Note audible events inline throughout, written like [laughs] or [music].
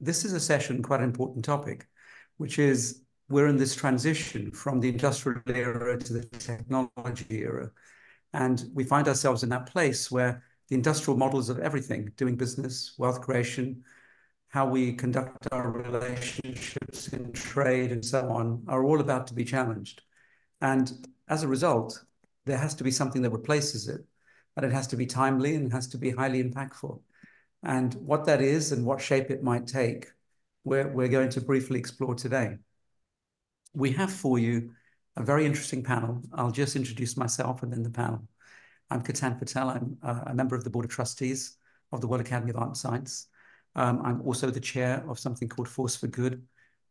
this is a session, quite an important topic, which is we're in this transition from the industrial era to the technology era. And we find ourselves in that place where the industrial models of everything, doing business, wealth creation, how we conduct our relationships in trade and so on, are all about to be challenged. And as a result, there has to be something that replaces it, but it has to be timely and has to be highly impactful. And what that is and what shape it might take, we're, we're going to briefly explore today. We have for you a very interesting panel. I'll just introduce myself and then the panel. I'm Ketan Patel. I'm uh, a member of the Board of Trustees of the World Academy of Art and Science. Um, I'm also the chair of something called Force for Good,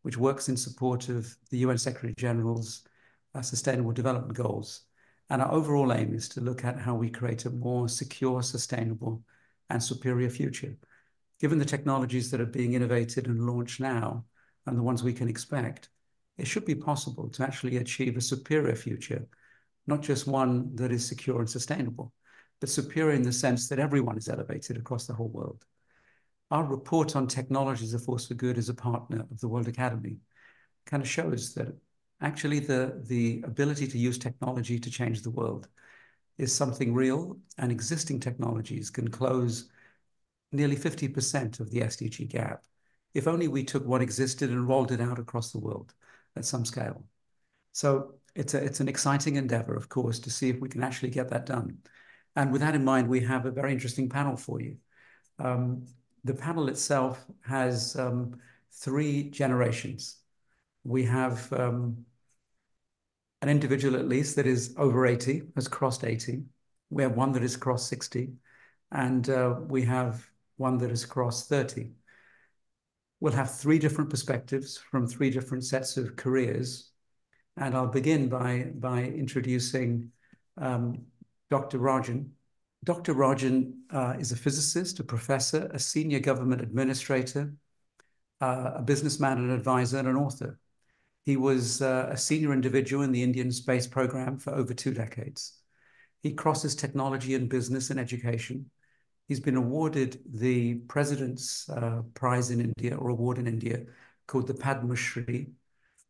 which works in support of the UN Secretary General's uh, Sustainable Development Goals. And our overall aim is to look at how we create a more secure, sustainable, and superior future. Given the technologies that are being innovated and launched now, and the ones we can expect, it should be possible to actually achieve a superior future, not just one that is secure and sustainable, but superior in the sense that everyone is elevated across the whole world. Our report on technology as a force for good as a partner of the World Academy kind of shows that actually the, the ability to use technology to change the world is something real and existing technologies can close nearly 50% of the SDG gap if only we took what existed and rolled it out across the world at some scale. So it's, a, it's an exciting endeavor, of course, to see if we can actually get that done. And with that in mind, we have a very interesting panel for you. Um, the panel itself has um, three generations. We have um, an individual at least that is over 80, has crossed 80. We have one that is crossed 60, and uh, we have one that has crossed 30. We'll have three different perspectives from three different sets of careers. And I'll begin by, by introducing um, Dr. Rajan. Dr. Rajan uh, is a physicist, a professor, a senior government administrator, uh, a businessman, an advisor, and an author. He was uh, a senior individual in the Indian space program for over two decades. He crosses technology and business and education. He's been awarded the President's uh, Prize in India or award in India called the Padma Shri,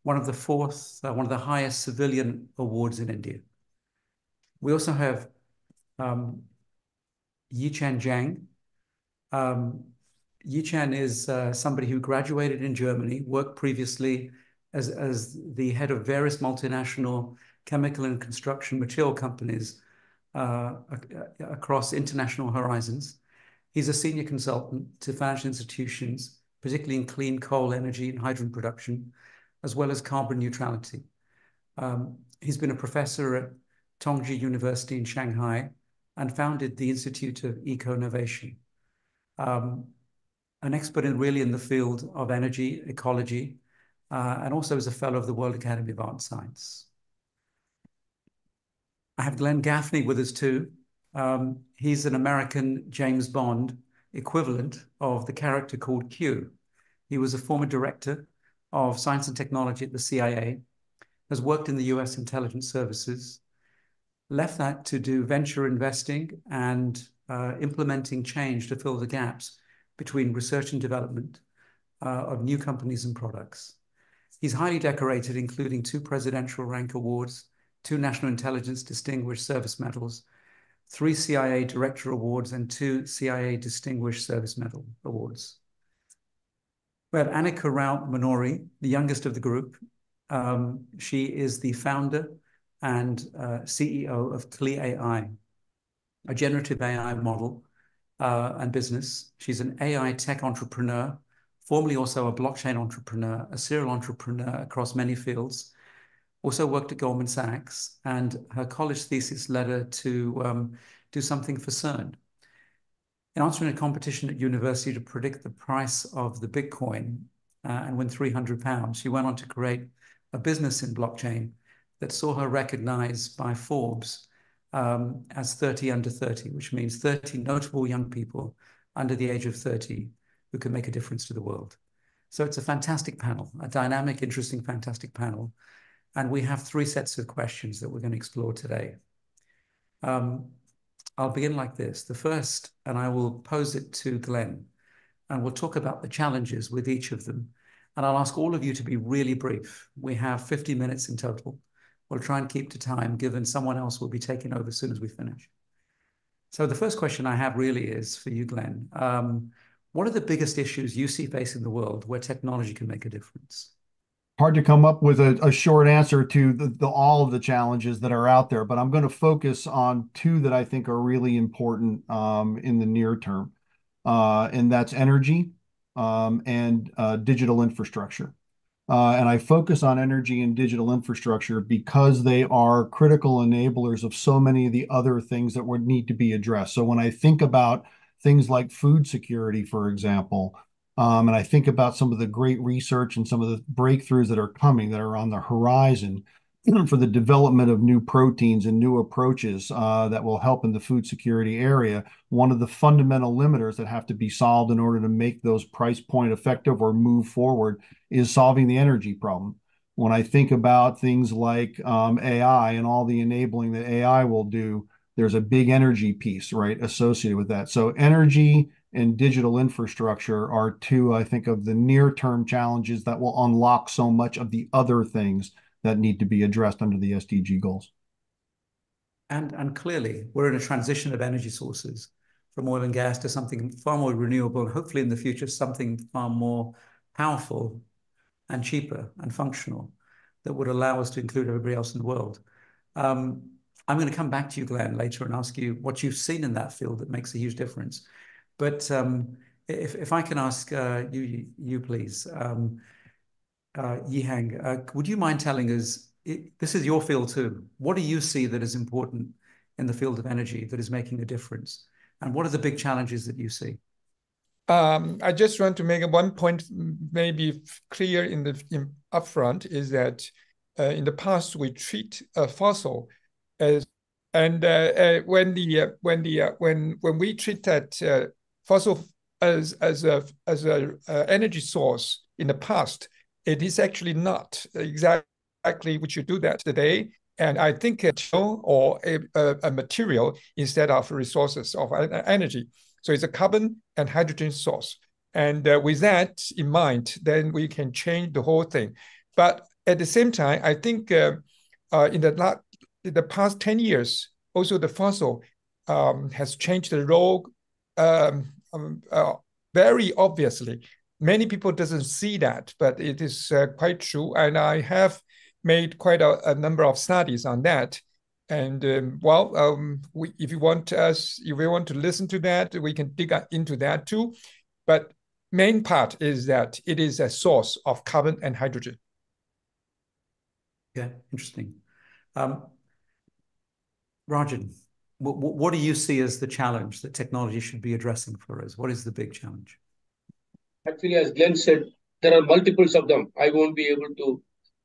one of the fourth, uh, one of the highest civilian awards in India. We also have um, Yiheng Cheng. Um, Yiheng is uh, somebody who graduated in Germany, worked previously as, as the head of various multinational chemical and construction material companies uh, across international horizons. He's a senior consultant to financial institutions, particularly in clean coal energy and hydrogen production, as well as carbon neutrality. Um, he's been a professor at Tongji University in Shanghai and founded the Institute of Eco-Innovation. Um, an expert in really in the field of energy, ecology, uh, and also is a fellow of the World Academy of Art and Science. I have Glenn Gaffney with us too. Um, he's an American James Bond equivalent of the character called Q. He was a former director of science and technology at the CIA, has worked in the US intelligence services, left that to do venture investing and uh, implementing change to fill the gaps between research and development uh, of new companies and products. He's highly decorated, including two presidential rank awards, two National Intelligence Distinguished Service Medals, three CIA Director Awards, and two CIA Distinguished Service Medal Awards. We have Annika Rao Monari, the youngest of the group. Um, she is the founder and uh, CEO of Clee AI, a generative AI model uh, and business. She's an AI tech entrepreneur formerly also a blockchain entrepreneur, a serial entrepreneur across many fields, also worked at Goldman Sachs, and her college thesis led her to um, do something for CERN. In answering a competition at university to predict the price of the Bitcoin uh, and win 300 pounds, she went on to create a business in blockchain that saw her recognized by Forbes um, as 30 under 30, which means 30 notable young people under the age of 30 who can make a difference to the world. So it's a fantastic panel, a dynamic, interesting, fantastic panel. And we have three sets of questions that we're going to explore today. Um, I'll begin like this. The first, and I will pose it to Glenn. and we'll talk about the challenges with each of them. And I'll ask all of you to be really brief. We have 50 minutes in total. We'll try and keep to time, given someone else will be taking over as soon as we finish. So the first question I have really is for you, Glenn. Um, what are the biggest issues you see facing the world where technology can make a difference? hard to come up with a, a short answer to the, the, all of the challenges that are out there, but I'm going to focus on two that I think are really important um, in the near term, uh, and that's energy um, and uh, digital infrastructure. Uh, and I focus on energy and digital infrastructure because they are critical enablers of so many of the other things that would need to be addressed. So when I think about things like food security, for example, um, and I think about some of the great research and some of the breakthroughs that are coming that are on the horizon [clears throat] for the development of new proteins and new approaches uh, that will help in the food security area. One of the fundamental limiters that have to be solved in order to make those price point effective or move forward is solving the energy problem. When I think about things like um, AI and all the enabling that AI will do, there's a big energy piece, right, associated with that. So energy and digital infrastructure are two, I think, of the near-term challenges that will unlock so much of the other things that need to be addressed under the SDG goals. And, and clearly, we're in a transition of energy sources from oil and gas to something far more renewable, and hopefully in the future, something far more powerful and cheaper and functional that would allow us to include everybody else in the world. Um, I'm going to come back to you, Glenn, later and ask you what you've seen in that field that makes a huge difference. But um, if, if I can ask uh, you, you please, um, uh, Yiheng, uh, would you mind telling us, it, this is your field too, what do you see that is important in the field of energy that is making a difference? And what are the big challenges that you see? Um, I just want to make one point maybe clear in the in upfront is that uh, in the past we treat a fossil as and uh, uh, when the uh, when the when when we treat that fossil as as a as a energy source in the past, it is actually not exactly what you do that today. And I think a or a, a, material instead of resources of energy. So it's a carbon and hydrogen source. And uh, with that in mind, then we can change the whole thing. But at the same time, I think uh, uh, in the the past 10 years, also the fossil um, has changed the role um, um, uh, very obviously. Many people doesn't see that, but it is uh, quite true. And I have made quite a, a number of studies on that. And um, well, um, we, if you want us, if you want to listen to that, we can dig into that too. But main part is that it is a source of carbon and hydrogen. Yeah, interesting. Um, Rajan, what, what do you see as the challenge that technology should be addressing for us? What is the big challenge? Actually, as Glenn said, there are multiples of them. I won't be able to,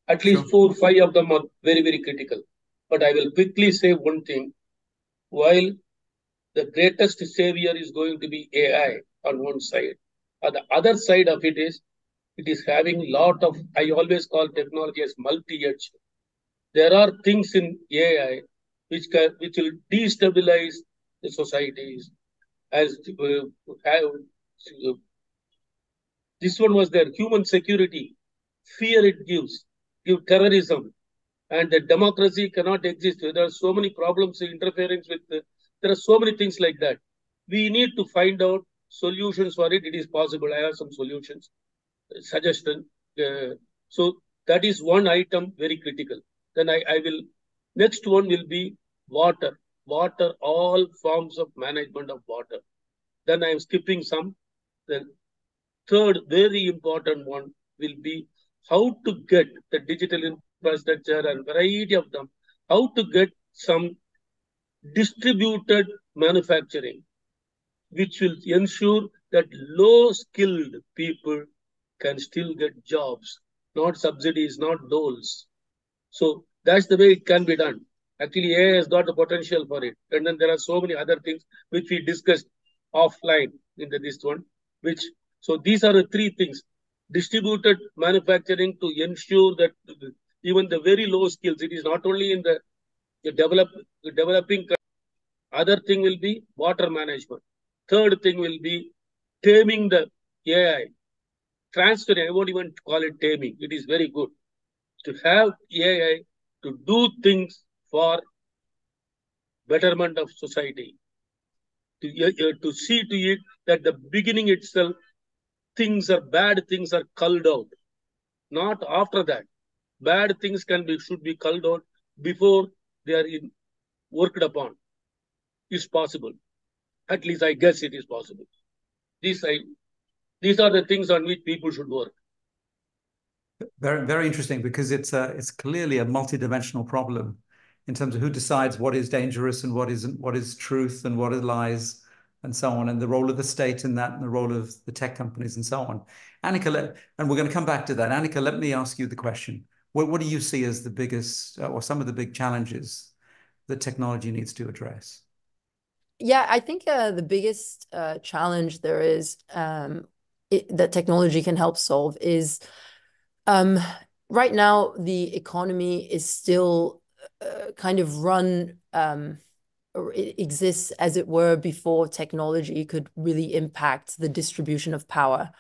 at least sure. four, five of them are very, very critical. But I will quickly say one thing. While the greatest savior is going to be AI on one side, on the other side of it is, it is having a lot of, I always call technology as multi-edge. There are things in AI which can, which will destabilize the societies. As uh, uh, this one was there, human security, fear it gives, give terrorism, and the democracy cannot exist. There are so many problems, interference with. The, there are so many things like that. We need to find out solutions for it. It is possible. I have some solutions, uh, suggestion. Uh, so that is one item very critical. Then I, I will. Next one will be water, water, all forms of management of water. Then I am skipping some. Then third, very important one will be how to get the digital infrastructure and variety of them, how to get some distributed manufacturing, which will ensure that low skilled people can still get jobs, not subsidies, not doles. So that's the way it can be done. Actually, AI has got the potential for it. And then there are so many other things which we discussed offline in the, this one, which, so these are the three things. Distributed manufacturing to ensure that even the very low skills, it is not only in the, the develop, the developing, other thing will be water management. Third thing will be taming the AI, transferring, I won't even call it taming. It is very good to have AI to do things for betterment of society. To, uh, to see to it that the beginning itself, things are bad things are culled out. Not after that. Bad things can be should be culled out before they are in, worked upon. Is possible. At least I guess it is possible. These I these are the things on which people should work. Very, very interesting because it's a, it's clearly a multidimensional problem in terms of who decides what is dangerous and what isn't, what is truth and what is lies and so on, and the role of the state in that and the role of the tech companies and so on. Annika, let, and we're going to come back to that. Annika, let me ask you the question. What, what do you see as the biggest uh, or some of the big challenges that technology needs to address? Yeah, I think uh, the biggest uh, challenge there is um, it, that technology can help solve is um, right now the economy is still kind of run um, exists as it were before technology could really impact the distribution of power.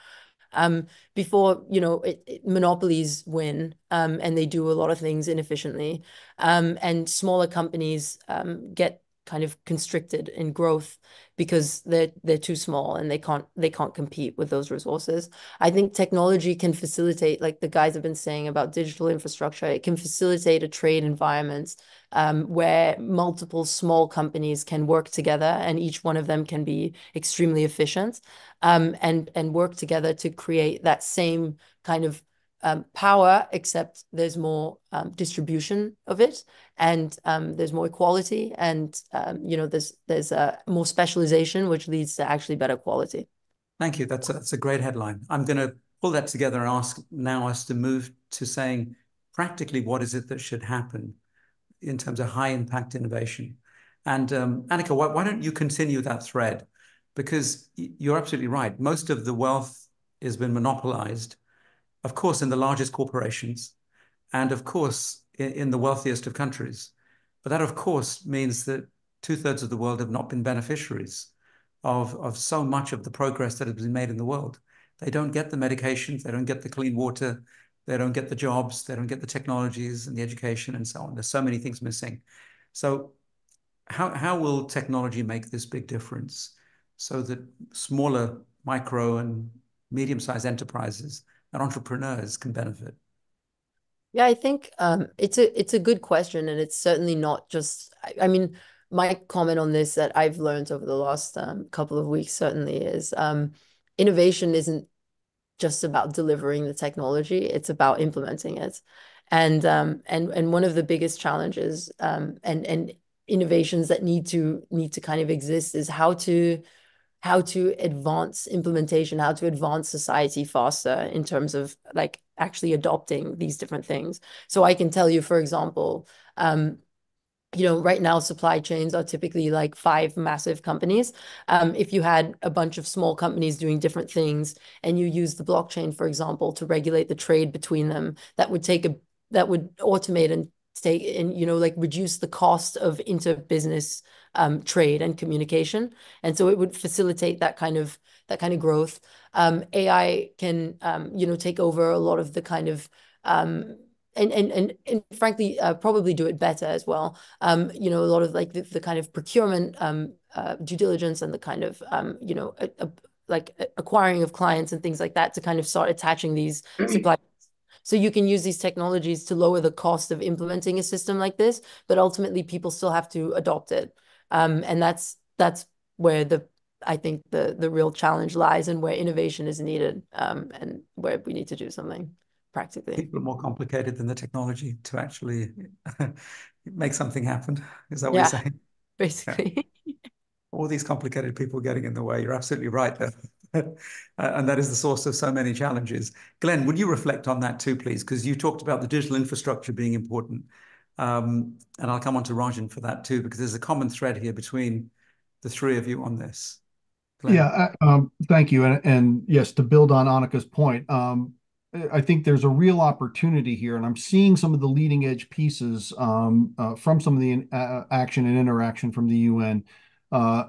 Um, before you know it, it, monopolies win um, and they do a lot of things inefficiently um, and smaller companies um, get kind of constricted in growth because they're they're too small and they can't they can't compete with those resources. I think technology can facilitate, like the guys have been saying about digital infrastructure, it can facilitate a trade environment um, where multiple small companies can work together and each one of them can be extremely efficient um, and and work together to create that same kind of um, power, except there's more um, distribution of it, and um, there's more equality, and um, you know there's there's uh, more specialization, which leads to actually better quality. Thank you. That's a, that's a great headline. I'm going to pull that together and ask now us to move to saying practically what is it that should happen in terms of high impact innovation. And um, Annika, why, why don't you continue that thread? Because you're absolutely right. Most of the wealth has been monopolized of course, in the largest corporations, and of course, in, in the wealthiest of countries. But that, of course, means that two thirds of the world have not been beneficiaries of, of so much of the progress that has been made in the world. They don't get the medications, they don't get the clean water, they don't get the jobs, they don't get the technologies and the education and so on. There's so many things missing. So, how, how will technology make this big difference so that smaller, micro, and medium sized enterprises and entrepreneurs can benefit? Yeah, I think um, it's a it's a good question, and it's certainly not just. I, I, mean, my comment on this that I've learned over the last um, couple of weeks certainly is um, innovation isn't just about delivering the technology; it's about implementing it, and um, and and one of the biggest challenges um, and and innovations that need to need to kind of exist is how to how to advance implementation, how to advance society faster in terms of like actually adopting these different things. So I can tell you, for example, um, you know, right now supply chains are typically like five massive companies. Um, if you had a bunch of small companies doing different things and you use the blockchain, for example, to regulate the trade between them, that would take a that would automate and take and you know like reduce the cost of inter-business um, trade and communication. And so it would facilitate that kind of that kind of growth. Um, ai can um, you know take over a lot of the kind of um, and, and and and frankly uh, probably do it better as well. Um, you know a lot of like the, the kind of procurement um, uh, due diligence and the kind of you know a, a, like acquiring of clients and things like that to kind of start attaching these supply so you can use these technologies to lower the cost of implementing a system like this, but ultimately people still have to adopt it. Um, and that's that's where the I think the the real challenge lies and where innovation is needed um, and where we need to do something practically. People are more complicated than the technology to actually [laughs] make something happen. Is that what yeah, you're saying? [laughs] Basically. Yeah. All these complicated people getting in the way. You're absolutely right there. [laughs] and that is the source of so many challenges. Glenn, would you reflect on that too, please? Because you talked about the digital infrastructure being important. Um, and I'll come on to Rajan for that too, because there's a common thread here between the three of you on this. Glenn. Yeah, uh, um, thank you. And, and, yes, to build on Annika's point, um, I think there's a real opportunity here, and I'm seeing some of the leading edge pieces um, uh, from some of the uh, action and interaction from the UN. Uh,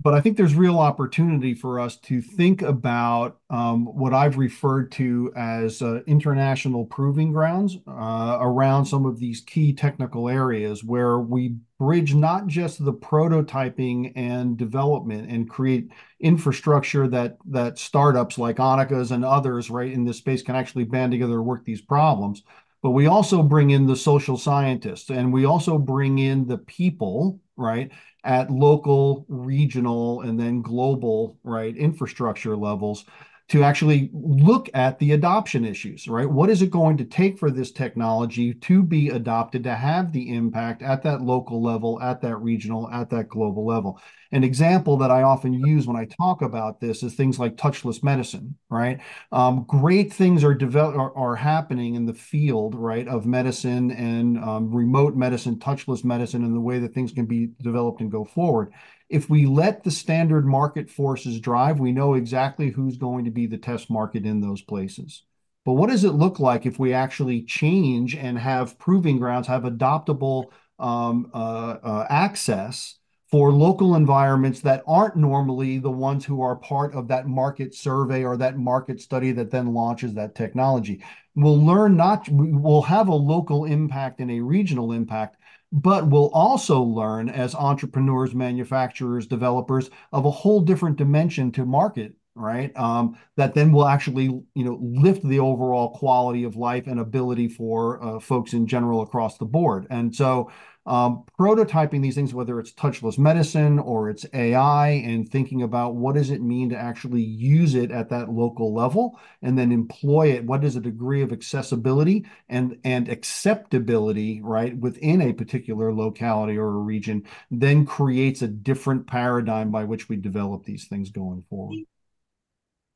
but I think there's real opportunity for us to think about um, what I've referred to as uh, international proving grounds uh, around some of these key technical areas where we bridge not just the prototyping and development and create infrastructure that that startups like Annika's and others right in this space can actually band together to work these problems, but we also bring in the social scientists and we also bring in the people right at local, regional, and then global, right, infrastructure levels to actually look at the adoption issues, right? What is it going to take for this technology to be adopted to have the impact at that local level, at that regional, at that global level? An example that I often use when I talk about this is things like touchless medicine, right? Um, great things are develop are, are, happening in the field, right, of medicine and um, remote medicine, touchless medicine, and the way that things can be developed and go forward. If we let the standard market forces drive, we know exactly who's going to be the test market in those places. But what does it look like if we actually change and have proving grounds, have adoptable um, uh, uh, access for local environments that aren't normally the ones who are part of that market survey or that market study that then launches that technology. We'll learn not, we'll have a local impact and a regional impact, but we'll also learn as entrepreneurs, manufacturers, developers of a whole different dimension to market right? Um, that then will actually you know lift the overall quality of life and ability for uh, folks in general across the board. And so um, prototyping these things, whether it's touchless medicine or it's AI, and thinking about what does it mean to actually use it at that local level, and then employ it. What is a degree of accessibility and and acceptability, right, within a particular locality or a region, then creates a different paradigm by which we develop these things going forward.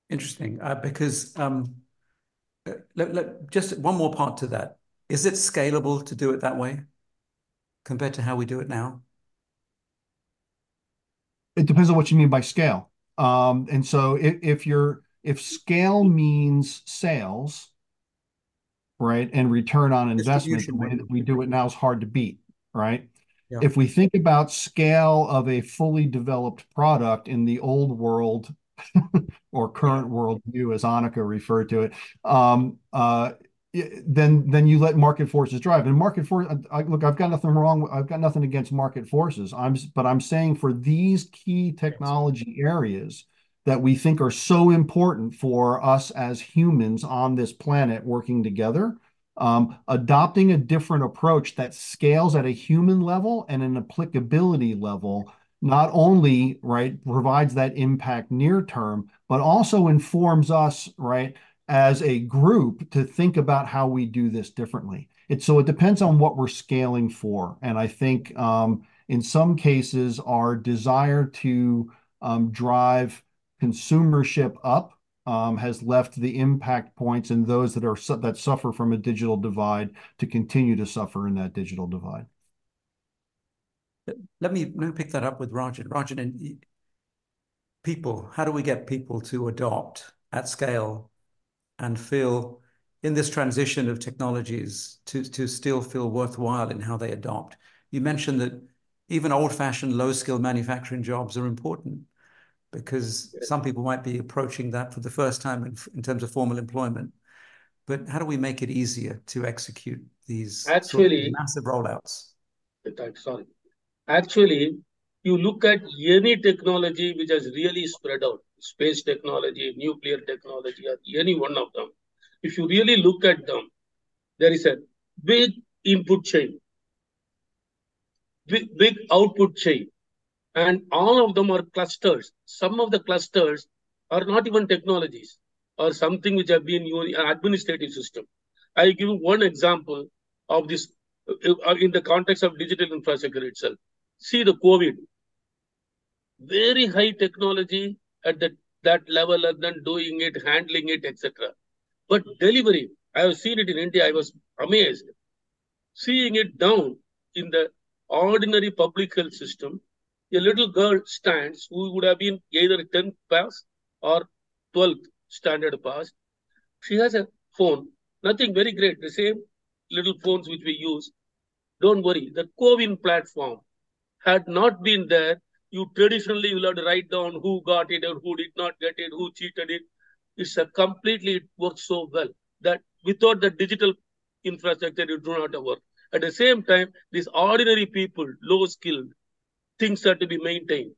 Interesting, uh, because um, let, let, just one more part to that. Is it scalable to do it that way? Compared to how we do it now? It depends on what you mean by scale. Um, and so if, if you're if scale means sales, right, and return on investment, the way that we do it now is hard to beat, right? If we think about scale of a fully developed product in the old world [laughs] or current world view, as Annika referred to it, um, uh, then then you let market forces drive. And market force look i've got nothing wrong i've got nothing against market forces. I'm but i'm saying for these key technology areas that we think are so important for us as humans on this planet working together um, adopting a different approach that scales at a human level and an applicability level not only right provides that impact near term but also informs us right as a group to think about how we do this differently. It, so it depends on what we're scaling for. And I think um, in some cases, our desire to um, drive consumership up um, has left the impact points and those that are su that suffer from a digital divide to continue to suffer in that digital divide. Let me, let me pick that up with Rajan. Rajan, and people, how do we get people to adopt at scale and feel in this transition of technologies to, to still feel worthwhile in how they adopt. You mentioned that even old-fashioned low-skill manufacturing jobs are important because some people might be approaching that for the first time in, in terms of formal employment. But how do we make it easier to execute these actually sort of massive rollouts? Sorry. Actually, you look at any technology which has really spread out, space technology, nuclear technology, or any one of them, if you really look at them, there is a big input chain, big, big output chain, and all of them are clusters. Some of the clusters are not even technologies or something which have been used an administrative system. I'll give you one example of this uh, in the context of digital infrastructure itself. See the COVID. Very high technology at the, that level and then doing it, handling it, etc. But delivery, I have seen it in India, I was amazed. Seeing it down in the ordinary public health system, a little girl stands who would have been either 10th pass or 12th standard pass. She has a phone, nothing very great, the same little phones which we use. Don't worry, the CoWIN platform had not been there you traditionally will have to write down who got it or who did not get it, who cheated it. It's a completely, it works so well that without the digital infrastructure, you do not work. At the same time, these ordinary people, low skilled, things have to be maintained.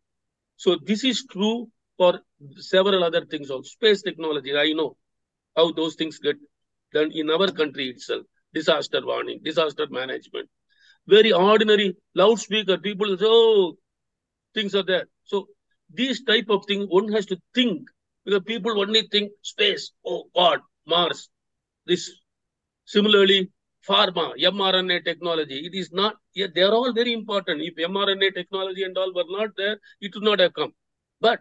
So this is true for several other things also. Space technology, I know how those things get done in our country itself. Disaster warning, disaster management. Very ordinary loudspeaker, people say, oh, things are there. So these type of things, one has to think because people only think space, oh God, Mars. This similarly, pharma, mRNA technology. It is not, yeah, they are all very important. If mRNA technology and all were not there, it would not have come. But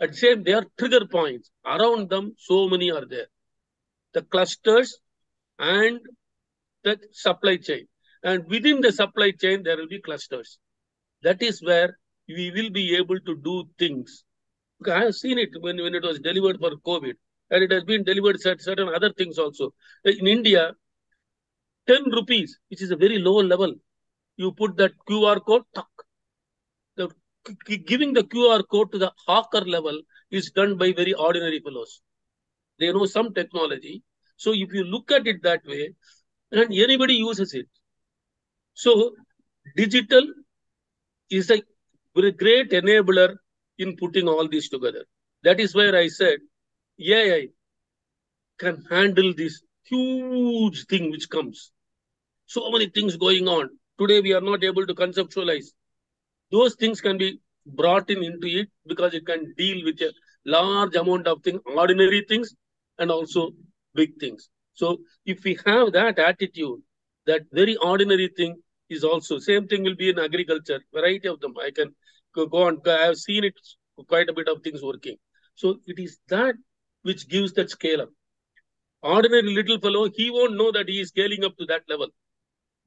at the same, they are trigger points. Around them, so many are there. The clusters and the supply chain. And within the supply chain, there will be clusters. That is where we will be able to do things. I have seen it when, when it was delivered for COVID, and it has been delivered certain other things also. In India, 10 rupees, which is a very low level, you put that QR code, tuck. The, giving the QR code to the hawker level is done by very ordinary fellows. They know some technology. So if you look at it that way, and anybody uses it. So digital is a we're a great enabler in putting all this together. That is where I said AI can handle this huge thing which comes. So many things going on. Today we are not able to conceptualize. Those things can be brought in into it because it can deal with a large amount of things, ordinary things, and also big things. So if we have that attitude, that very ordinary thing is also same thing will be in agriculture. Variety of them. I can go on. I have seen it quite a bit of things working. So it is that which gives that scale up. Ordinary little fellow, he won't know that he is scaling up to that level.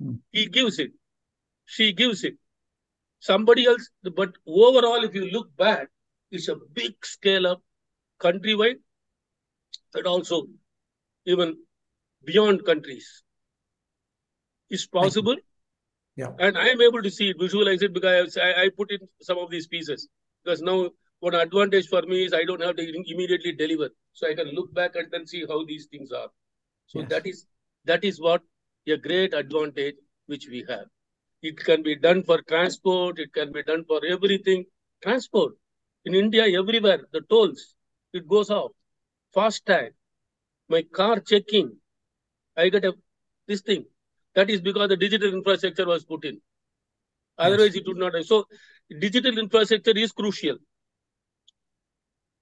Hmm. He gives it. She gives it. Somebody else, but overall, if you look back, it's a big scale up countrywide, but also even beyond countries. It's possible. Yeah. And I am able to see it, visualize it because I, I put in some of these pieces. Because now one advantage for me is I don't have to immediately deliver. So I can look back and then see how these things are. So yes. that is that is what a great advantage which we have. It can be done for transport, it can be done for everything. Transport. In India, everywhere, the tolls, it goes off. FASTag. My car checking. I get a this thing. That is because the digital infrastructure was put in. Otherwise, yes. it would not have. So, digital infrastructure is crucial.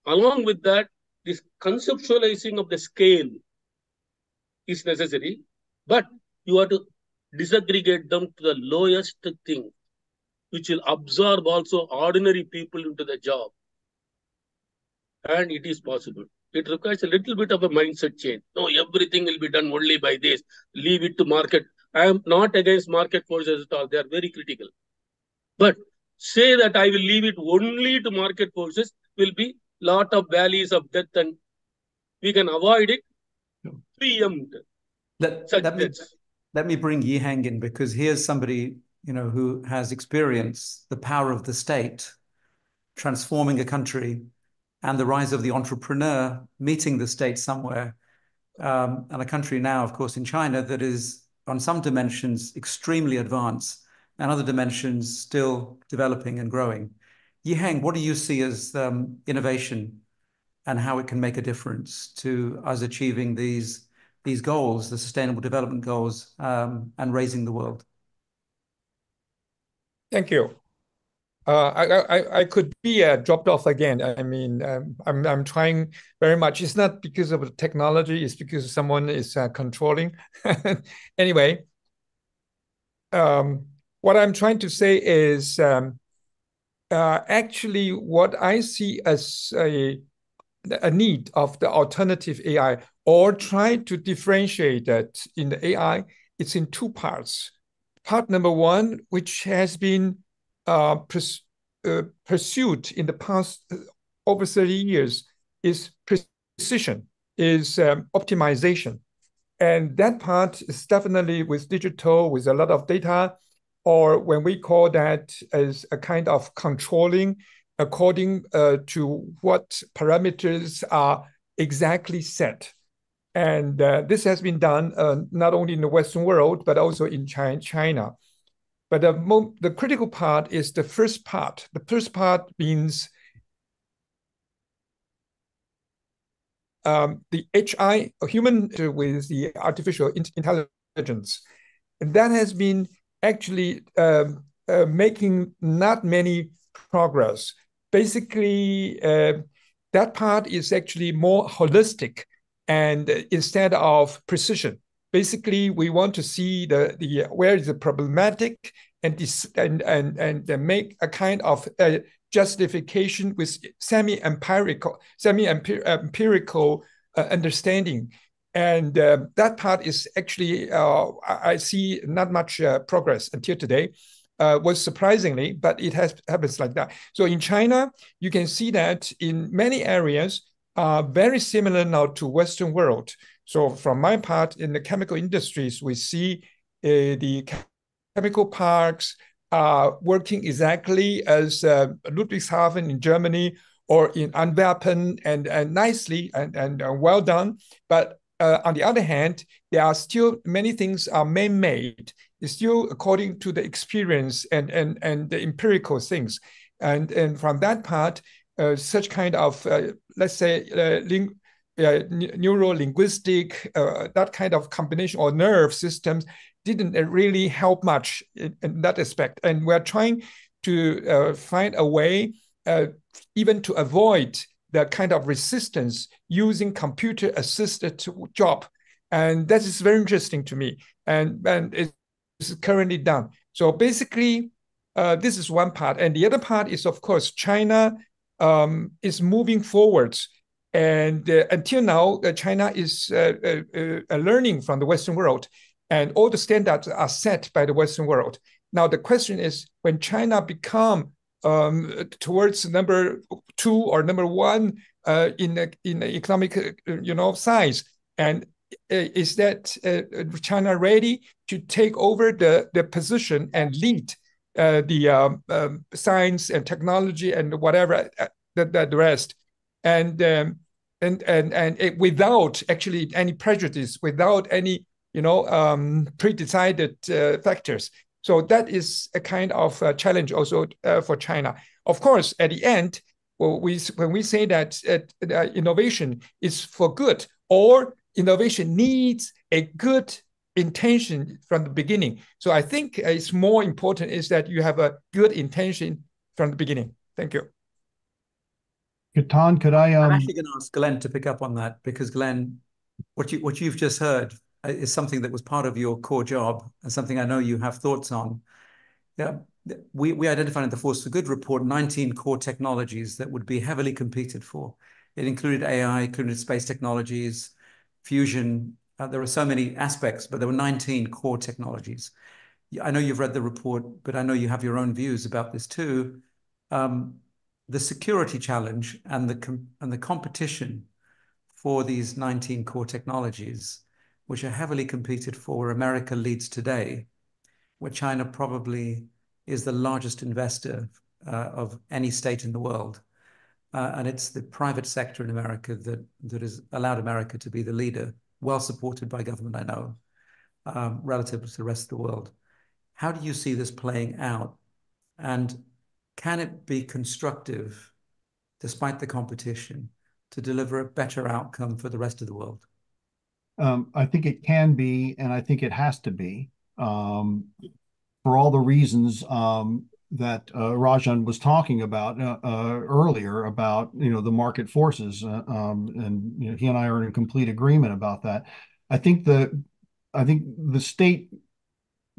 Along with that, this conceptualizing of the scale is necessary, but you have to disaggregate them to the lowest thing, which will absorb also ordinary people into the job. And it is possible. It requires a little bit of a mindset change. No, everything will be done only by this. Leave it to market. I am not against market forces at all. They are very critical. But say that I will leave it only to market forces will be lot of valleys of death and we can avoid it. Preempt let, let, me, let me bring Yiheng in because here's somebody you know who has experienced the power of the state transforming a country and the rise of the entrepreneur meeting the state somewhere um, and a country now of course in China that is on some dimensions extremely advanced and other dimensions still developing and growing. Yiheng, what do you see as um, innovation and how it can make a difference to us achieving these these goals, the sustainable development goals, um, and raising the world? Thank you. Uh, I, I I could be uh, dropped off again. I mean, um, I'm I'm trying very much. It's not because of the technology. It's because someone is uh, controlling. [laughs] anyway, um, what I'm trying to say is um, uh, actually what I see as a a need of the alternative AI, or try to differentiate that in the AI. It's in two parts. Part number one, which has been uh, pers uh, pursued in the past uh, over 30 years is precision, is um, optimization. And that part is definitely with digital, with a lot of data, or when we call that as a kind of controlling according uh, to what parameters are exactly set. And uh, this has been done uh, not only in the Western world, but also in China. But the, the critical part is the first part. The first part means um, the HI, a human with the artificial intelligence. And that has been actually um, uh, making not many progress. Basically, uh, that part is actually more holistic and instead of precision. Basically, we want to see the, the where is the problematic and this, and and and make a kind of uh, justification with semi-empirical semi-empirical uh, understanding and uh, that part is actually uh, I see not much progress until today. Was surprisingly, but it has happens like that. So in China, you can see that in many areas are very similar now to Western world. So from my part in the chemical industries, we see uh, the chemical parks are working exactly as uh, Ludwigshafen in Germany or in Antwerpen and, and nicely and, and uh, well done. But uh, on the other hand, there are still many things are man-made. It's still according to the experience and and and the empirical things, and and from that part, uh, such kind of uh, let's say uh, ling- uh, neuro linguistic uh, that kind of combination or nerve systems didn't really help much in, in that aspect, and we're trying to find a way even to avoid that kind of resistance using computer assisted job. And that is very interesting to me. And, and it's currently done. So basically, uh, this is one part. And the other part is, of course, China um, is moving forwards. And uh, until now, uh, China is uh, uh, uh, learning from the Western world, and all the standards are set by the Western world. Now the question is, when China become um, towards number two or number one in in economic you know size and is that China ready to take over the, the position and lead uh, the um, um, science and technology and whatever uh, the, the rest and um, and and and it, without actually any prejudice without any you know um, pre-decided factors so that is a kind of a challenge also uh, for China. Of course, at the end, well, we, when we say that uh, innovation is for good or innovation needs a good intention from the beginning. So I think it's more important is that you have a good intention from the beginning. Thank you. Ketan, could I? Um... I'm actually going to ask Glenn to pick up on that because Glenn, what you what you've just heard uh, is something that was part of your core job and something I know you have thoughts on. Yeah, we, we identified in the Force for Good report 19 core technologies that would be heavily competed for. It included AI, included space technologies, fusion. Uh, there are so many aspects, but there were 19 core technologies. I know you've read the report, but I know you have your own views about this too. Um, the security challenge and the and the competition for these 19 core technologies which are heavily competed for, where America leads today, where China probably is the largest investor uh, of any state in the world. Uh, and it's the private sector in America that, that has allowed America to be the leader, well supported by government, I know, um, relative to the rest of the world. How do you see this playing out? And can it be constructive, despite the competition, to deliver a better outcome for the rest of the world? Um, I think it can be, and I think it has to be, um, for all the reasons um, that uh, Rajan was talking about uh, uh, earlier about you know the market forces, uh, um, and you know, he and I are in complete agreement about that. I think the I think the state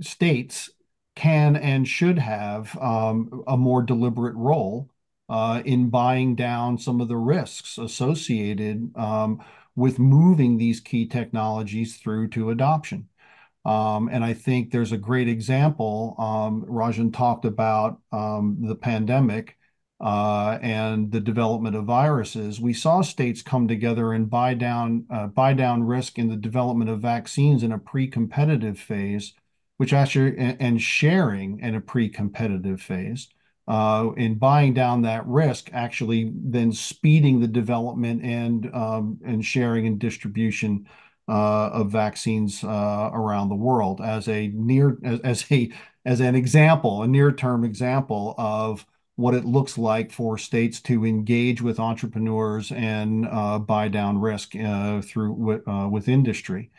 states can and should have um, a more deliberate role uh, in buying down some of the risks associated um, with moving these key technologies through to adoption. Um, and I think there's a great example. Um, Rajan talked about um, the pandemic uh, and the development of viruses. We saw states come together and buy down uh, buy down risk in the development of vaccines in a pre-competitive phase which actually and sharing in a pre-competitive phase uh, in buying down that risk, actually then speeding the development and um, and sharing and distribution uh, of vaccines uh, around the world as a near as, as a as an example, a near-term example of what it looks like for states to engage with entrepreneurs and uh, buy down risk uh, through uh, with industry.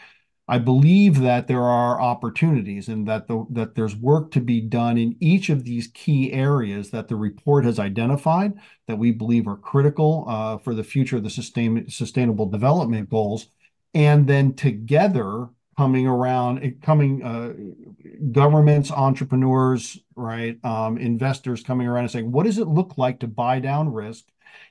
I believe that there are opportunities and that the, that there's work to be done in each of these key areas that the report has identified that we believe are critical uh, for the future of the sustain, sustainable development goals. And then together coming around, eh, coming uh, governments, entrepreneurs, right, um, investors coming around and saying, what does it look like to buy down risk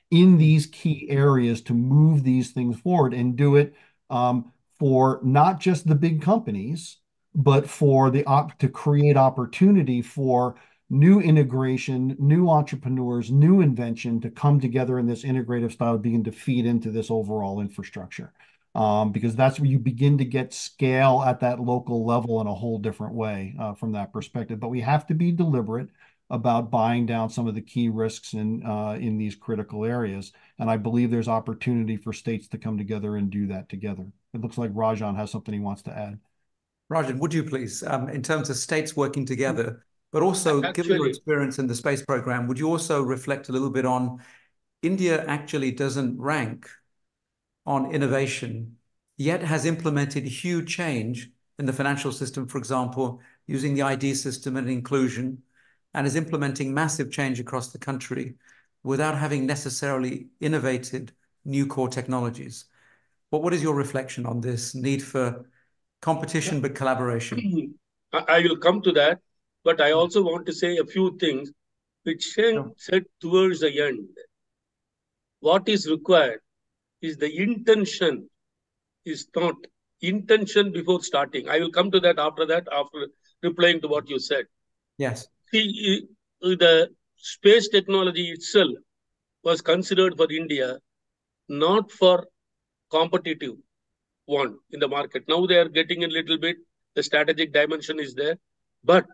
in these key areas to move these things forward and do it um, for not just the big companies, but for the op to create opportunity for new integration, new entrepreneurs, new invention to come together in this integrative style, begin to feed into this overall infrastructure. Um, because that's where you begin to get scale at that local level in a whole different way uh, from that perspective. But we have to be deliberate about buying down some of the key risks in uh, in these critical areas. And I believe there's opportunity for states to come together and do that together. It looks like Rajan has something he wants to add. Rajan, would you please, um, in terms of states working together, but also actually, given your experience in the space program, would you also reflect a little bit on India actually doesn't rank on innovation, yet has implemented huge change in the financial system, for example, using the ID system and inclusion, and is implementing massive change across the country without having necessarily innovated new core technologies. What, what is your reflection on this need for competition but collaboration? Hmm. I will come to that, but I also want to say a few things which Cheng said towards the end. What is required is the intention is not intention before starting. I will come to that after that, after replying to what you said. Yes. See, uh, the space technology itself was considered for India not for competitive one in the market. Now they are getting a little bit, the strategic dimension is there. But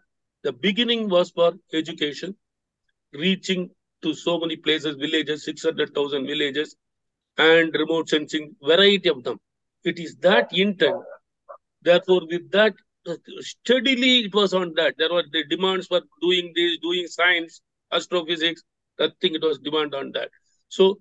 the beginning was for education, reaching to so many places, villages, 600,000 villages, and remote sensing, variety of them. It is that intent. Therefore, with that, steadily it was on that. There were the demands for doing this, doing science, astrophysics. I think it was demand on that. So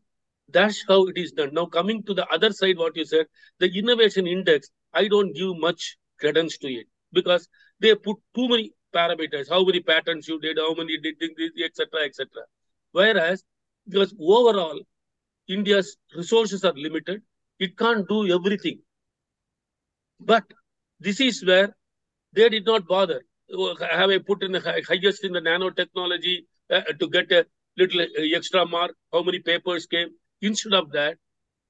that's how it is done. Now, coming to the other side, what you said, the innovation index, I don't give much credence to it because they put too many parameters, how many patents you did, how many did this, etc., etc. Whereas, because overall, India's resources are limited, it can't do everything. But this is where they did not bother. Have I put in the highest in the nanotechnology uh, to get a little extra mark? How many papers came? Instead of that,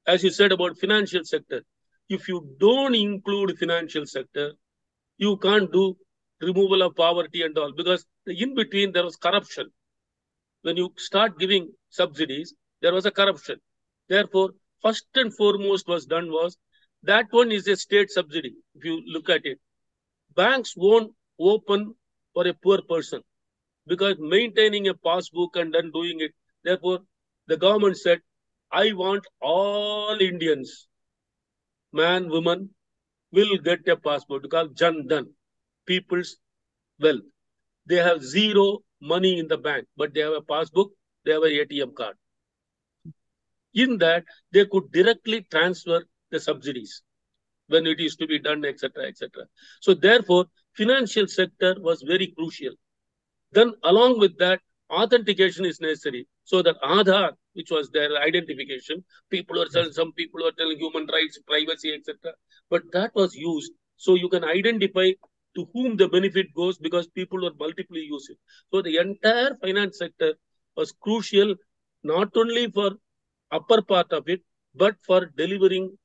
as you said about financial sector, if you don't include financial sector, you can't do removal of poverty and all because in between there was corruption. When you start giving subsidies, there was a corruption. Therefore, first and foremost was done was that one is a state subsidy. If you look at it, banks won't open for a poor person because maintaining a passbook and then doing it. Therefore, the government said I want all Indians, man, woman, will get a passport called Jan Dhan, people's wealth. They have zero money in the bank, but they have a passbook, they have an ATM card. In that, they could directly transfer the subsidies when it is to be done, etc., etc. So therefore, financial sector was very crucial. Then along with that, authentication is necessary so that Aadhaar which was their identification. People were telling, some people were telling human rights, privacy, etc. But that was used. So you can identify to whom the benefit goes because people were multiply using. So the entire finance sector was crucial, not only for upper part of it, but for delivering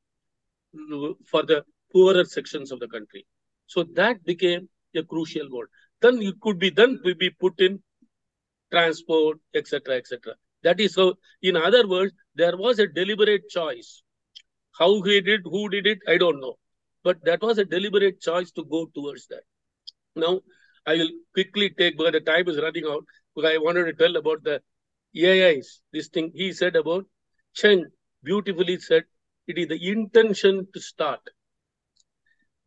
for the poorer sections of the country. So that became a crucial word. Then it could be then we be put in transport, etc., etc. That is so, in other words, there was a deliberate choice. How he did, who did it, I don't know. But that was a deliberate choice to go towards that. Now, I will quickly take, because the time is running out, because I wanted to tell about the AIs. This thing he said about Cheng beautifully said, it is the intention to start.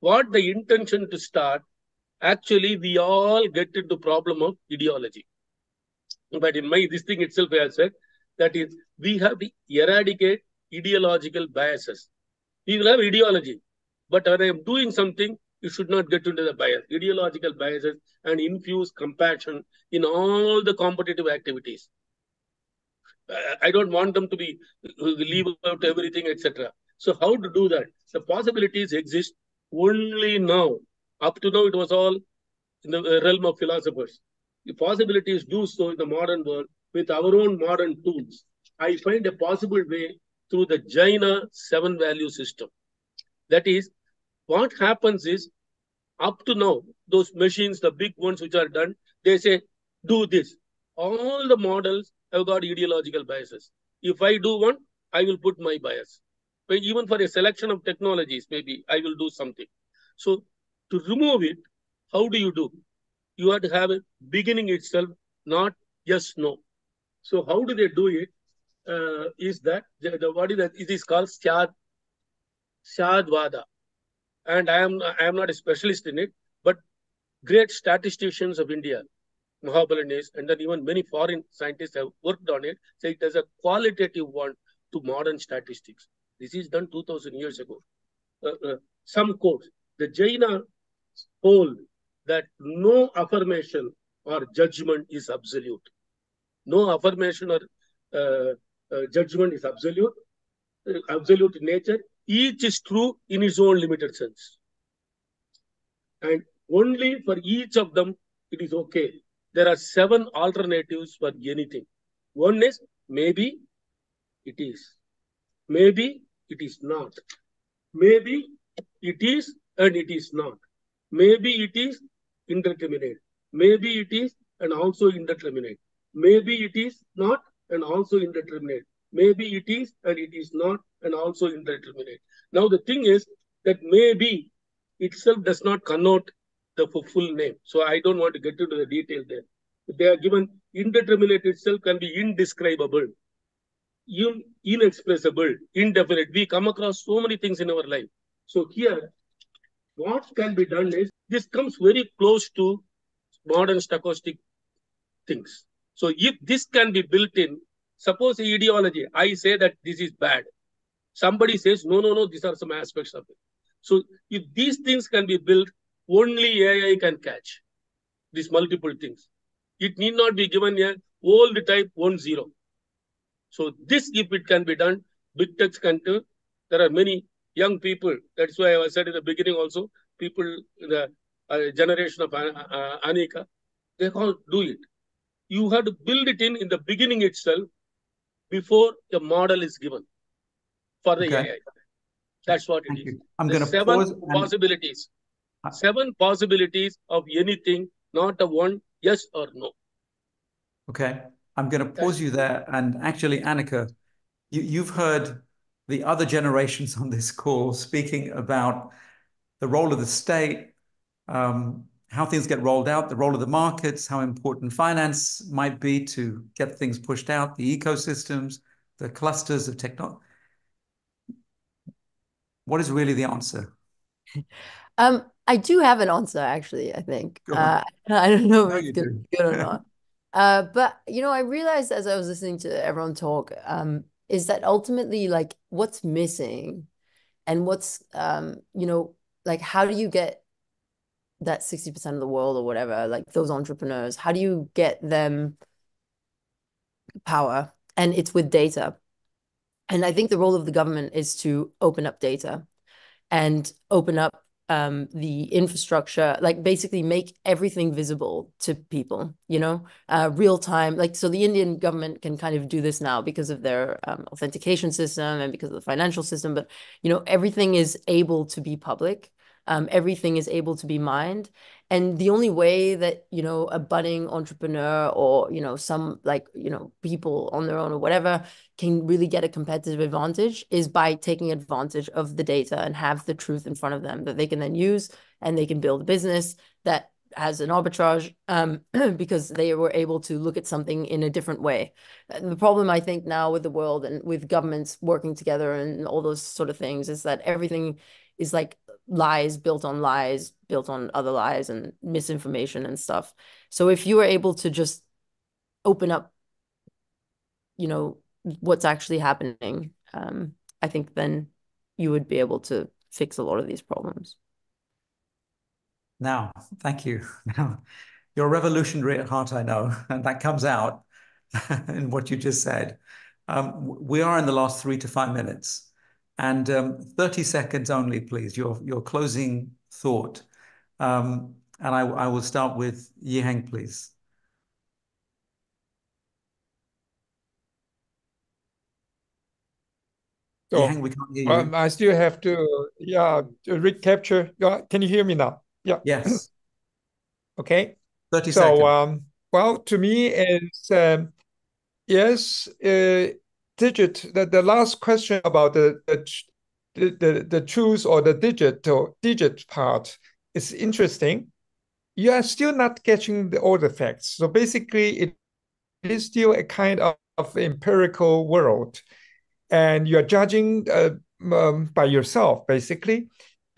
What the intention to start, actually, we all get into the problem of ideology. But in my, this thing itself, I said, that is, we have to eradicate ideological biases. We will have ideology, but when I am doing something, you should not get into the bias, ideological biases, and infuse compassion in all the competitive activities. I don't want them to be uh, leave out everything, etc. So how to do that? The possibilities exist only now. Up to now, it was all in the uh, realm of philosophers. The possibilities do so in the modern world with our own modern tools. I find a possible way through the Jaina seven value system. That is, what happens is, up to now, those machines, the big ones which are done, they say, do this. All the models have got ideological biases. If I do one, I will put my bias. But even for a selection of technologies, maybe I will do something. So to remove it, how do you do? You have to have a beginning itself, not yes, no. So how do they do it? Uh, is that the, the, what is that? It is called Syad Syadvada. And I am I am not a specialist in it, but great statisticians of India, Mahalanobis, and then even many foreign scientists have worked on it. Say it as a qualitative one to modern statistics. This is done 2000 years ago. Uh, uh, some quotes. The Jaina hold that no affirmation or judgment is absolute. No affirmation or uh, uh, judgment is absolute, uh, absolute in nature. Each is true in its own limited sense. And only for each of them, it is okay. There are seven alternatives for anything. One is maybe it is. Maybe it is not. Maybe it is and it is not. Maybe it is indeterminate. Maybe it is and also indeterminate. Maybe it is not and also indeterminate. Maybe it is and it is not and also indeterminate. Now the thing is that maybe itself does not connote the full name. So I don't want to get into the detail there. They are given indeterminate itself can be indescribable, in, inexpressible, indefinite. We come across so many things in our life. So here, what can be done is this comes very close to modern stochastic things. So if this can be built in, suppose ideology, I say that this is bad. Somebody says, no, no, no, these are some aspects of it. So if these things can be built, only AI can catch these multiple things. It need not be given a old type one zero. So this, if it can be done, big techs can do. There are many young people. That's why I said in the beginning also, people, in the uh, generation of uh, uh, Annika, they can't do it you have to build it in in the beginning itself before the model is given for the okay. AI. That's what Thank it is. I'm going to seven possibilities. And... Seven possibilities of anything, not a one yes or no. Okay. I'm going to pause you there. And actually, Annika, you, you've heard the other generations on this call speaking about the role of the state, um, how things get rolled out, the role of the markets, how important finance might be to get things pushed out, the ecosystems, the clusters of technology. What is really the answer? [laughs] Um, I do have an answer, actually, I think. Uh, [laughs] I don't know if it's good, good or not. uh, but, you know, I realized as I was listening to everyone talk, um, is that ultimately, like, what's missing and what's, um, you know, like, how do you get that 60% of the world or whatever, like those entrepreneurs, how do you get them power? And it's with data. And I think the role of the government is to open up data and open up um, the infrastructure, like basically make everything visible to people, you know, uh, real time. Like, so the Indian government can kind of do this now because of their um, authentication system and because of the financial system. But, you know, everything is able to be public um, everything is able to be mined and the only way that you know a budding entrepreneur or you know some like you know people on their own or whatever can really get a competitive advantage is by taking advantage of the data and have the truth in front of them that they can then use and they can build a business that has an arbitrage um, [clears throat] because they were able to look at something in a different way. The problem I think now with the world and with governments working together and all those sort of things is that everything is like lies built on lies, built on other lies and misinformation and stuff. So if you were able to just open up, you know, what's actually happening, um, I think then you would be able to fix a lot of these problems. Now, thank you. Now, you're revolutionary at heart, I know, [laughs] and that comes out [laughs] in what you just said. Um, we are in the last three to five minutes, and um, 30 seconds only, please, your, your closing thought. Um, and I, I will start with Yiheng, please. So, Yiheng, we can't hear you. Um, I still have to, yeah, recapture. Can you hear me now? Yeah. Yes. [clears throat] okay. 30 so, seconds. Um, well, to me, it's um, yes, uh, digit. The, the last question about the, the the the truth or the digital digit part is interesting. You are still not getting the, all the facts. So basically, it is still a kind of, of empirical world, and you are judging uh, um, by yourself, basically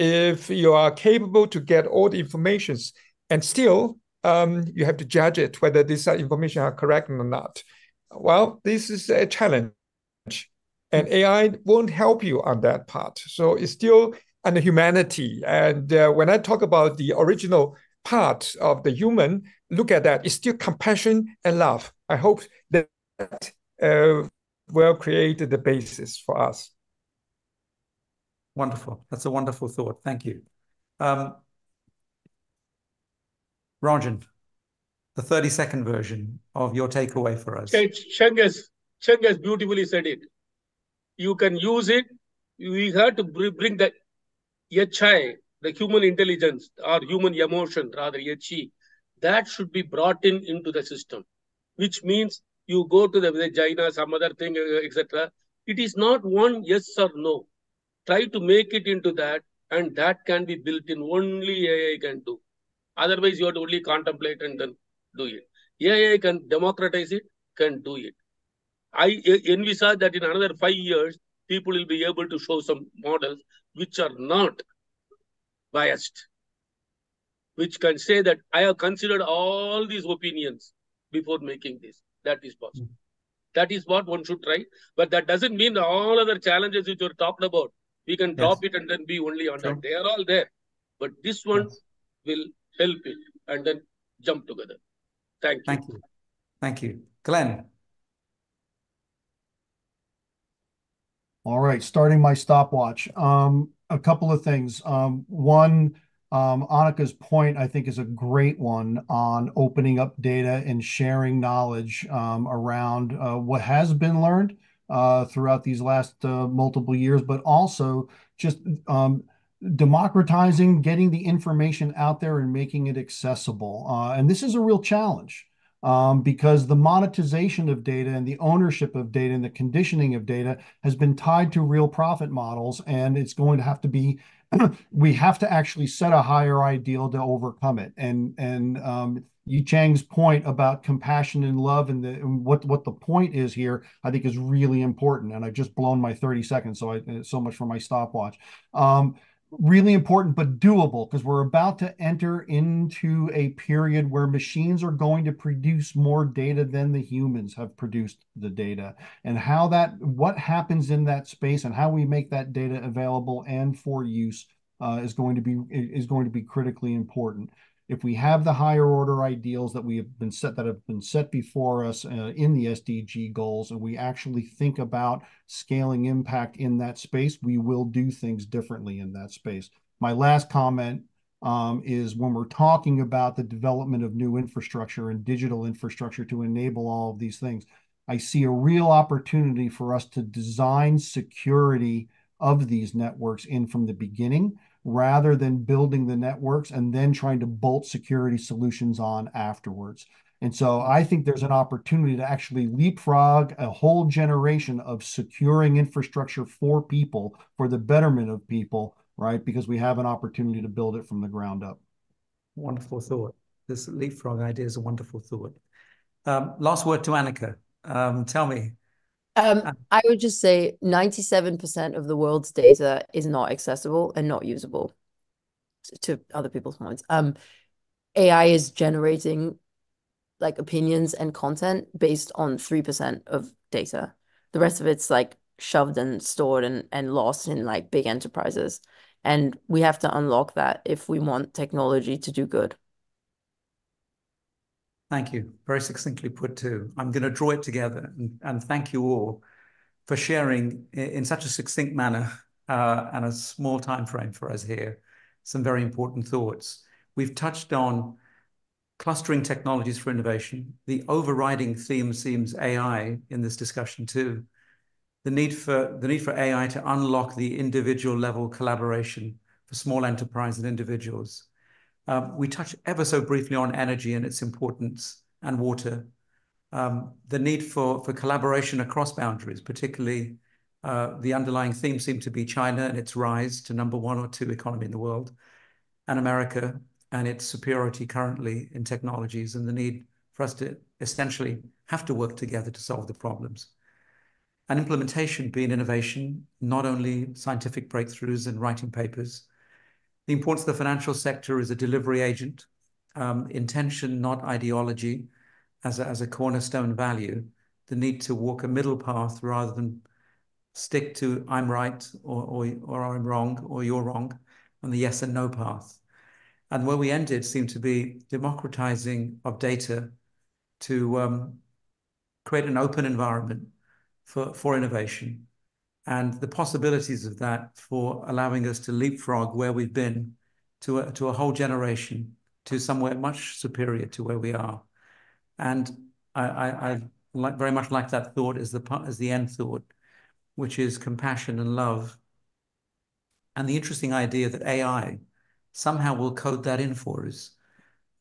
if you are capable to get all the informations and still um, you have to judge it whether these information are correct or not. Well, this is a challenge, and AI won't help you on that part. So it's still under humanity. And uh, when I talk about the original part of the human, look at that. It's still compassion and love. I hope that uh, will create the basis for us. Wonderful. That's a wonderful thought. Thank you. Um, Rajan, the 30 second version of your takeaway for us. Cheng has, Cheng has beautifully said it. You can use it. We have to bring the HI, the human intelligence or human emotion, rather HE, that should be brought in into the system, which means you go to the Jaina, some other thing, uh, etc. It is not one yes or no try to make it into that and that can be built in only AI can do. Otherwise, you have to only contemplate and then do it. AI can democratize it, can do it. I envisage that in another five years, people will be able to show some models which are not biased, which can say that I have considered all these opinions before making this. That is possible. Mm. That is what one should try. But that doesn't mean all other challenges which were talked about we can drop it and then be only on that. They are all there. But this one yes. will help it and then jump together. Thank you. Thank you. Thank you. Glenn. All right, starting my stopwatch. Um, a couple of things. Um, one, um, Annika's point, I think, is a great one on opening up data and sharing knowledge um, around uh, what has been learned uh, throughout these last uh, multiple years, but also just um, democratizing, getting the information out there and making it accessible. Uh, and this is a real challenge um, because the monetization of data and the ownership of data and the conditioning of data has been tied to real profit models. And it's going to have to be, [clears throat] we have to actually set a higher ideal to overcome it. And, and um, Yi Cheng's point about compassion and love and, the, and what what the point is here, I think is really important. And I've just blown my 30 seconds, so I so much for my stopwatch. Um, really important, but doable because we're about to enter into a period where machines are going to produce more data than the humans have produced the data. And how that, what happens in that space and how we make that data available and for use uh, is going to be is going to be critically important if we have the higher order ideals that we have been set that have been set before us uh, in the SDG goals, and we actually think about scaling impact in that space, we will do things differently in that space. My last comment um, is when we're talking about the development of new infrastructure and digital infrastructure to enable all of these things, I see a real opportunity for us to design security of these networks in from the beginning rather than building the networks and then trying to bolt security solutions on afterwards. And so I think there's an opportunity to actually leapfrog a whole generation of securing infrastructure for people, for the betterment of people, right? Because we have an opportunity to build it from the ground up. Wonderful thought. This leapfrog idea is a wonderful thought. Um, last word to Annika. Um, tell me. Um, I would just say 97% of the world's data is not accessible and not usable to other people's points. Um, AI is generating like opinions and content based on 3% of data. The rest of it's like shoved and stored and, and lost in like big enterprises. And we have to unlock that if we want technology to do good. Thank you. Very succinctly put too. I'm going to draw it together and, and thank you all for sharing in such a succinct manner uh, and a small time frame for us here some very important thoughts. We've touched on clustering technologies for innovation. The overriding theme seems AI in this discussion too. The need for the need for AI to unlock the individual level collaboration for small enterprise and individuals. Um, we touch ever so briefly on energy and its importance and water. Um, the need for, for collaboration across boundaries, particularly uh, the underlying theme seemed to be China and its rise to number one or two economy in the world, and America and its superiority currently in technologies and the need for us to essentially have to work together to solve the problems. And implementation being innovation, not only scientific breakthroughs and writing papers. The importance of the financial sector as a delivery agent, um, intention, not ideology, as a, as a cornerstone value, the need to walk a middle path rather than stick to I'm right or, or, or I'm wrong or you're wrong on the yes and no path. And where we ended seemed to be democratizing of data to um, create an open environment for, for innovation and the possibilities of that for allowing us to leapfrog where we've been to a, to a whole generation to somewhere much superior to where we are. And I, I, I like very much like that thought as the as the end thought, which is compassion and love. And the interesting idea that AI somehow will code that in for us.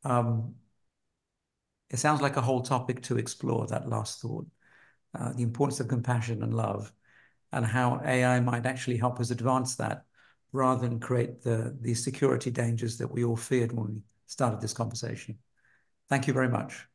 Um, it sounds like a whole topic to explore, that last thought. Uh, the importance of compassion and love, and how AI might actually help us advance that rather than create the, the security dangers that we all feared when we started this conversation. Thank you very much.